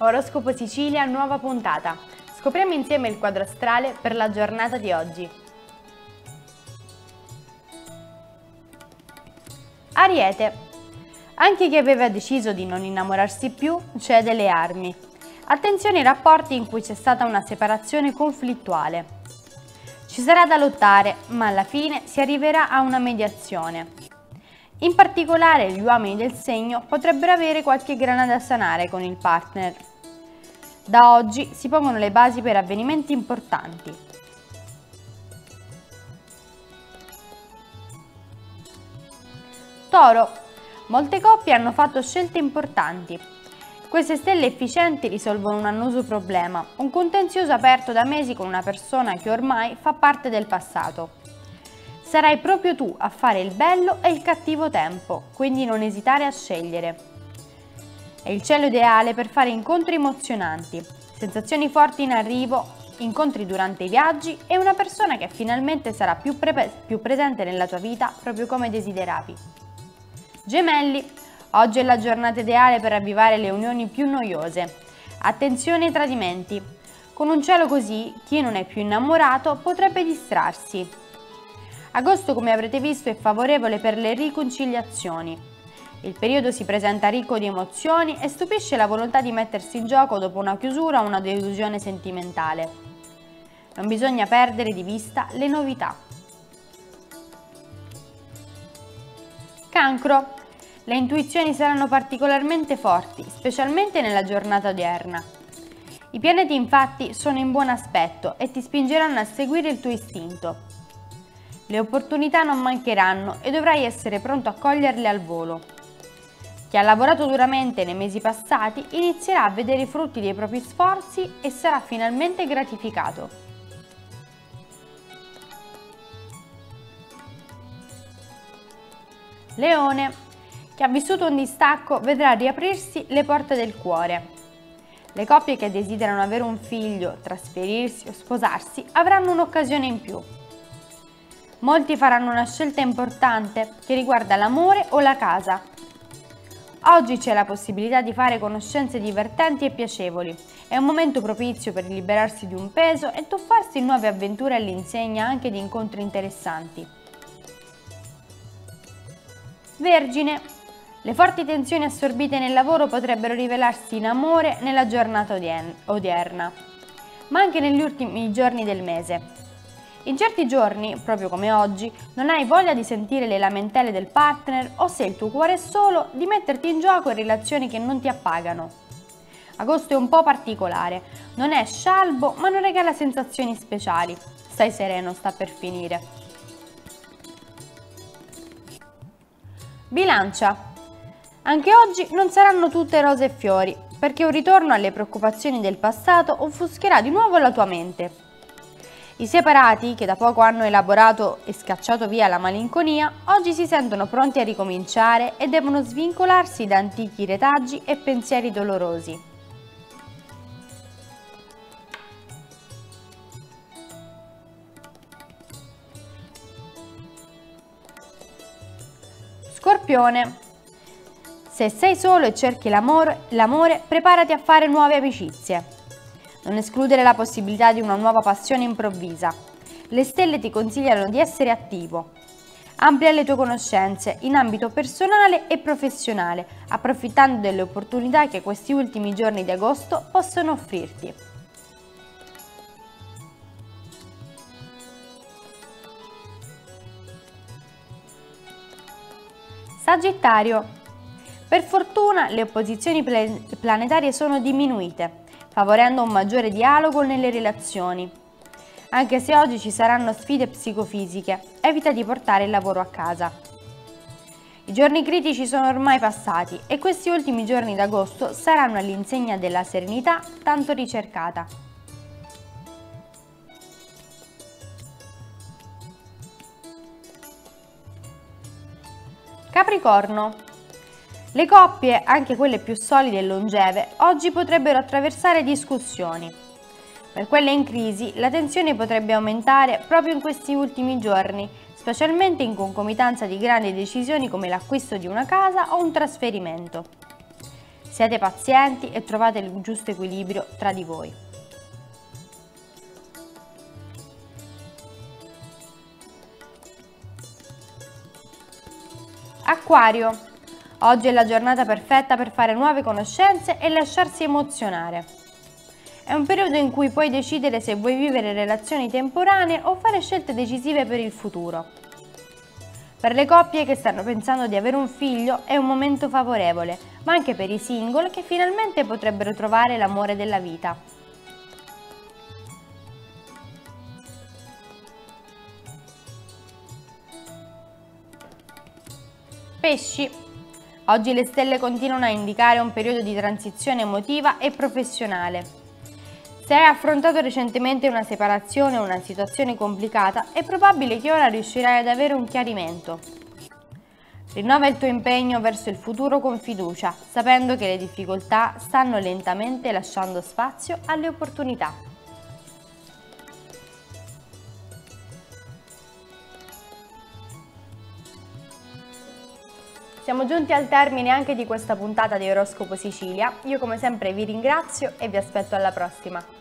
Oroscopo Sicilia, nuova puntata. Scopriamo insieme il quadro astrale per la giornata di oggi. Ariete. Anche chi aveva deciso di non innamorarsi più cede le armi. Attenzione ai rapporti in cui c'è stata una separazione conflittuale. Ci sarà da lottare, ma alla fine si arriverà a una mediazione. In particolare gli uomini del segno potrebbero avere qualche grana da sanare con il partner. Da oggi si pongono le basi per avvenimenti importanti. Toro. Molte coppie hanno fatto scelte importanti. Queste stelle efficienti risolvono un annoso problema, un contenzioso aperto da mesi con una persona che ormai fa parte del passato. Sarai proprio tu a fare il bello e il cattivo tempo, quindi non esitare a scegliere. È il cielo ideale per fare incontri emozionanti, sensazioni forti in arrivo, incontri durante i viaggi e una persona che finalmente sarà più, pre più presente nella tua vita proprio come desideravi. Gemelli, oggi è la giornata ideale per avvivare le unioni più noiose. Attenzione ai tradimenti. Con un cielo così, chi non è più innamorato potrebbe distrarsi, Agosto, come avrete visto, è favorevole per le riconciliazioni. Il periodo si presenta ricco di emozioni e stupisce la volontà di mettersi in gioco dopo una chiusura o una delusione sentimentale. Non bisogna perdere di vista le novità. Cancro. Le intuizioni saranno particolarmente forti, specialmente nella giornata odierna. I pianeti infatti sono in buon aspetto e ti spingeranno a seguire il tuo istinto. Le opportunità non mancheranno e dovrai essere pronto a coglierle al volo. Chi ha lavorato duramente nei mesi passati inizierà a vedere i frutti dei propri sforzi e sarà finalmente gratificato. Leone. Chi ha vissuto un distacco vedrà riaprirsi le porte del cuore. Le coppie che desiderano avere un figlio, trasferirsi o sposarsi avranno un'occasione in più. Molti faranno una scelta importante che riguarda l'amore o la casa. Oggi c'è la possibilità di fare conoscenze divertenti e piacevoli. È un momento propizio per liberarsi di un peso e tuffarsi in nuove avventure all'insegna anche di incontri interessanti. Vergine. Le forti tensioni assorbite nel lavoro potrebbero rivelarsi in amore nella giornata odierna, ma anche negli ultimi giorni del mese. In certi giorni, proprio come oggi, non hai voglia di sentire le lamentele del partner o se il tuo cuore è solo, di metterti in gioco in relazioni che non ti appagano. Agosto è un po' particolare, non è scialbo ma non regala sensazioni speciali. Stai sereno, sta per finire. Bilancia. Anche oggi non saranno tutte rose e fiori, perché un ritorno alle preoccupazioni del passato offuscherà di nuovo la tua mente. I separati, che da poco hanno elaborato e scacciato via la malinconia, oggi si sentono pronti a ricominciare e devono svincolarsi da antichi retaggi e pensieri dolorosi. Scorpione. Se sei solo e cerchi l'amore, preparati a fare nuove amicizie. Non escludere la possibilità di una nuova passione improvvisa. Le stelle ti consigliano di essere attivo. Amplia le tue conoscenze in ambito personale e professionale, approfittando delle opportunità che questi ultimi giorni di agosto possono offrirti. Sagittario. Per fortuna le opposizioni planetarie sono diminuite favorendo un maggiore dialogo nelle relazioni. Anche se oggi ci saranno sfide psicofisiche, evita di portare il lavoro a casa. I giorni critici sono ormai passati e questi ultimi giorni d'agosto saranno all'insegna della serenità tanto ricercata. Capricorno le coppie, anche quelle più solide e longeve, oggi potrebbero attraversare discussioni. Per quelle in crisi, la tensione potrebbe aumentare proprio in questi ultimi giorni, specialmente in concomitanza di grandi decisioni come l'acquisto di una casa o un trasferimento. Siate pazienti e trovate il giusto equilibrio tra di voi. Acquario. Oggi è la giornata perfetta per fare nuove conoscenze e lasciarsi emozionare. È un periodo in cui puoi decidere se vuoi vivere relazioni temporanee o fare scelte decisive per il futuro. Per le coppie che stanno pensando di avere un figlio è un momento favorevole, ma anche per i single che finalmente potrebbero trovare l'amore della vita. Pesci. Oggi le stelle continuano a indicare un periodo di transizione emotiva e professionale. Se hai affrontato recentemente una separazione o una situazione complicata, è probabile che ora riuscirai ad avere un chiarimento. Rinnova il tuo impegno verso il futuro con fiducia, sapendo che le difficoltà stanno lentamente lasciando spazio alle opportunità. Siamo giunti al termine anche di questa puntata di Oroscopo Sicilia. Io come sempre vi ringrazio e vi aspetto alla prossima.